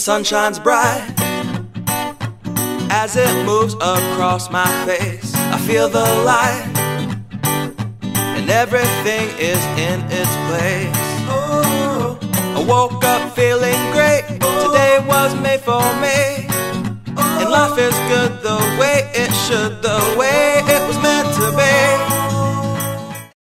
sun shines bright as it moves across my face. I feel the light, and everything is in its place. Oh, I woke up feeling great. Today was made for me, and life is good the way it should, the way